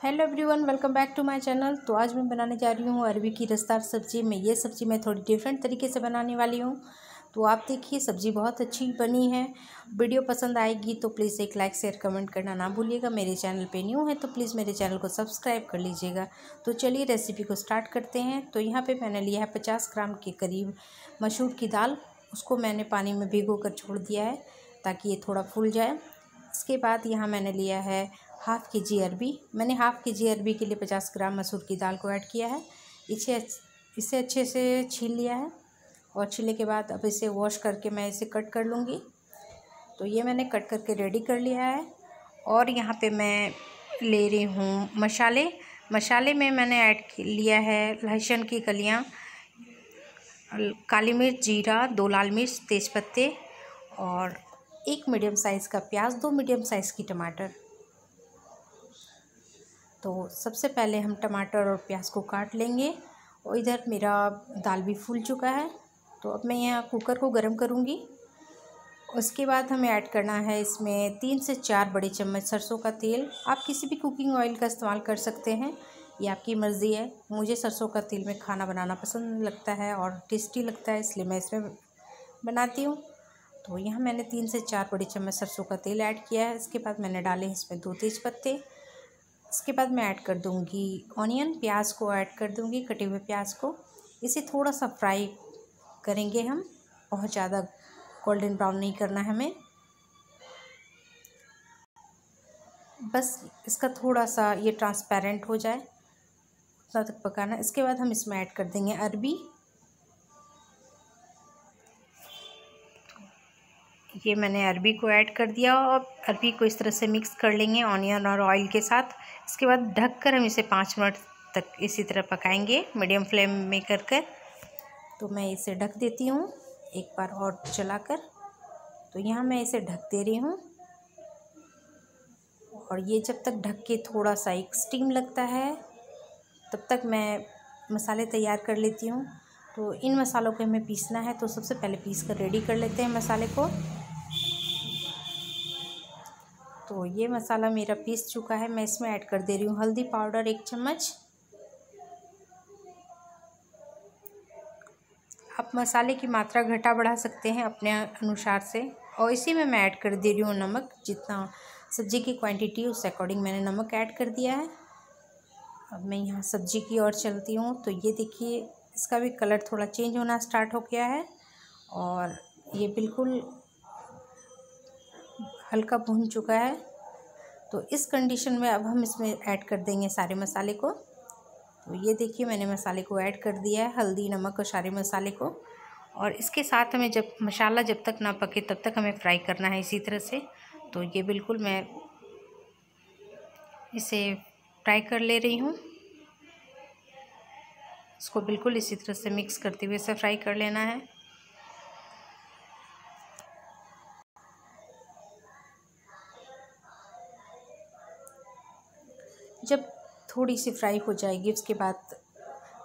Hello everyone, welcome back to my channel. तो आज मैं बनाने जा रही हूँ अरबी की रसदार सब्ज़ी। मैं ये सब्ज़ी मैं थोड़ी डिफरेंट तरीके से बनाने वाली हूँ। तो आप देखिए, सब्ज़ी बहुत अच्छी बनी है। वीडियो पसंद आएगी तो प्लीज़ एक लाइक शेयर कमेंट करना ना भूलिएगा। मेरे चैनल पे न्यू है तो प्लीज़ मेरे चैनल को सब्सक्राइब कर लीजिएगा। तो चलिए रेसिपी को स्टार्ट करते हैं। तो यहाँ पर मैंने लिया है पचास ग्राम के करीब मसूर की दाल। उसको मैंने पानी में भिगो कर छोड़ दिया है ताकि ये थोड़ा फूल जाए। इसके बाद यहाँ मैंने लिया है हाफ़ के जी अरबी, मैंने हाफ़ के जी अरबी के लिए पचास ग्राम मसूर की दाल को ऐड किया है। इसे इसे अच्छे से छील लिया है और छीलने के बाद अब इसे वॉश करके मैं इसे कट कर लूँगी। तो ये मैंने कट करके रेडी कर लिया है और यहाँ पे मैं ले रही हूँ मसाले। मसाले में मैंने ऐड लिया है लहसुन की कलियाँ, काली मिर्च, जीरा, दो लाल मिर्च, तेज़पत्ते और एक मीडियम साइज़ का प्याज, दो मीडियम साइज़ की टमाटर। तो सबसे पहले हम टमाटर और प्याज को काट लेंगे। और इधर मेरा दाल भी फूल चुका है तो अब मैं यहाँ कुकर को गर्म करूँगी। उसके बाद हमें ऐड करना है इसमें तीन से चार बड़े चम्मच सरसों का तेल। आप किसी भी कुकिंग ऑयल का इस्तेमाल कर सकते हैं, ये आपकी मर्ज़ी है। मुझे सरसों का तेल में खाना बनाना पसंद लगता है और टेस्टी लगता है, इसलिए मैं इसमें बनाती हूँ। तो यहाँ मैंने तीन से चार बड़े चम्मच सरसों का तेल ऐड किया है। इसके बाद मैंने डाले इसमें दो तेज़ पत्ते इसके बाद मैं ऐड कर दूँगी ऑनियन, प्याज को ऐड कर दूँगी, कटे हुए प्याज को। इसे थोड़ा सा फ्राई करेंगे हम, बहुत ज़्यादा गोल्डन ब्राउन नहीं करना है हमें। बस इसका थोड़ा सा ये ट्रांसपेरेंट हो जाए, उतना तक पकाना। इसके बाद हम इसमें ऐड कर देंगे अरबी। ये मैंने अरबी को ऐड कर दिया। और अरबी को इस तरह से मिक्स कर लेंगे ऑनियन और ऑयल के साथ। इसके बाद ढक कर हम इसे पाँच मिनट तक इसी तरह पकाएँगे, मीडियम फ्लेम में कर कर तो मैं इसे ढक देती हूँ, एक बार और चलाकर। तो यहाँ मैं इसे ढक दे रही हूँ। और ये जब तक ढक के थोड़ा सा एक स्टीम लगता है, तब तक मैं मसाले तैयार कर लेती हूँ। तो इन मसालों को हमें पीसना है तो सबसे पहले पीस कर रेडी कर लेते हैं मसाले को। तो ये मसाला मेरा पीस चुका है। मैं इसमें ऐड कर दे रही हूँ हल्दी पाउडर एक चम्मच। आप मसाले की मात्रा घटा बढ़ा सकते हैं अपने अनुसार से। और इसी में मैं ऐड कर दे रही हूँ नमक। जितना सब्ज़ी की क्वांटिटी उस अकॉर्डिंग मैंने नमक ऐड कर दिया है। अब मैं यहाँ सब्ज़ी की ओर चलती हूँ। तो ये देखिए, इसका भी कलर थोड़ा चेंज होना स्टार्ट हो गया है। और ये बिल्कुल हल्का भून चुका है। तो इस कंडीशन में अब हम इसमें ऐड कर देंगे सारे मसाले को। तो ये देखिए, मैंने मसाले को ऐड कर दिया है, हल्दी, नमक और सारे मसाले को। और इसके साथ हमें जब मसाला जब तक ना पके, तब तक हमें फ्राई करना है इसी तरह से। तो ये बिल्कुल मैं इसे फ्राई कर ले रही हूँ। इसको बिल्कुल इसी तरह से मिक्स करते हुए इसे फ्राई कर लेना है। जब थोड़ी सी फ्राई हो जाएगी, उसके बाद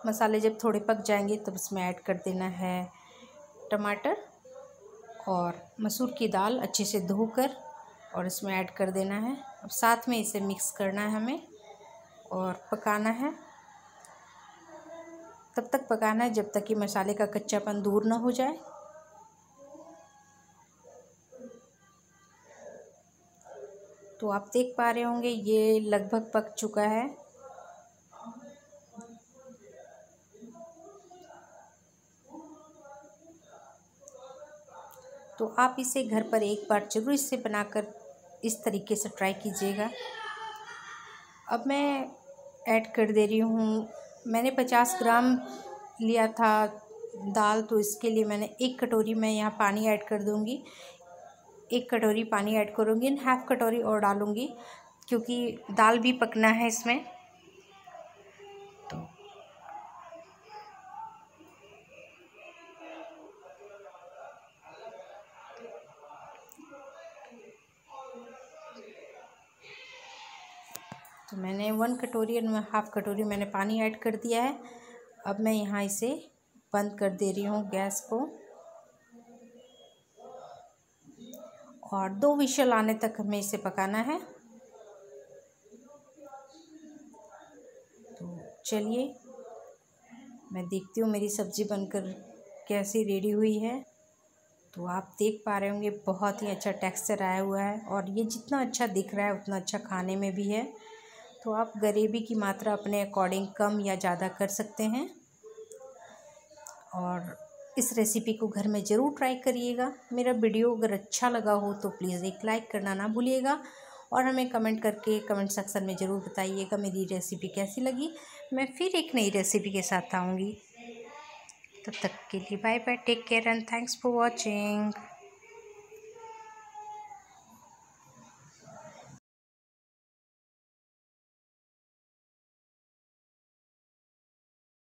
मसाले जब थोड़े पक जाएँगे, तब इसमें ऐड कर देना है टमाटर और मसूर की दाल अच्छे से धोकर और इसमें ऐड कर देना है। अब साथ में इसे मिक्स करना है हमें और पकाना है। तब तक पकाना है जब तक कि मसाले का कच्चापन दूर ना हो जाए। आप देख पा रहे होंगे, ये लगभग पक चुका है। तो आप इसे घर पर एक बार ज़रूर इससे बनाकर इस तरीके से ट्राई कीजिएगा। अब मैं ऐड कर दे रही हूँ। मैंने पचास ग्राम लिया था दाल तो इसके लिए मैंने एक कटोरी मैं यहाँ पानी ऐड कर दूँगी। एक कटोरी पानी ऐड करूँगी एंड हाफ़ कटोरी और डालूँगी, क्योंकि दाल भी पकना है इसमें। तो। तो मैंने वन कटोरी और हाफ़ कटोरी मैंने पानी ऐड कर दिया है। अब मैं यहाँ इसे बंद कर दे रही हूँ गैस को। और दो विशल आने तक हमें इसे पकाना है। तो चलिए, मैं देखती हूँ मेरी सब्ज़ी बनकर कैसी रेडी हुई है। तो आप देख पा रहे होंगे, बहुत ही अच्छा टेक्सचर आया हुआ है और ये जितना अच्छा दिख रहा है, उतना अच्छा खाने में भी है। तो आप ग्रेवी की मात्रा अपने अकॉर्डिंग कम या ज़्यादा कर सकते हैं। और इस रेसिपी को घर में ज़रूर ट्राई करिएगा। मेरा वीडियो अगर अच्छा लगा हो तो प्लीज़ एक लाइक करना ना भूलिएगा और हमें कमेंट करके कमेंट सेक्शन में ज़रूर बताइएगा मेरी रेसिपी कैसी लगी। मैं फिर एक नई रेसिपी के साथ आऊँगी। तब तक के लिए bye bye take care and thanks for watching.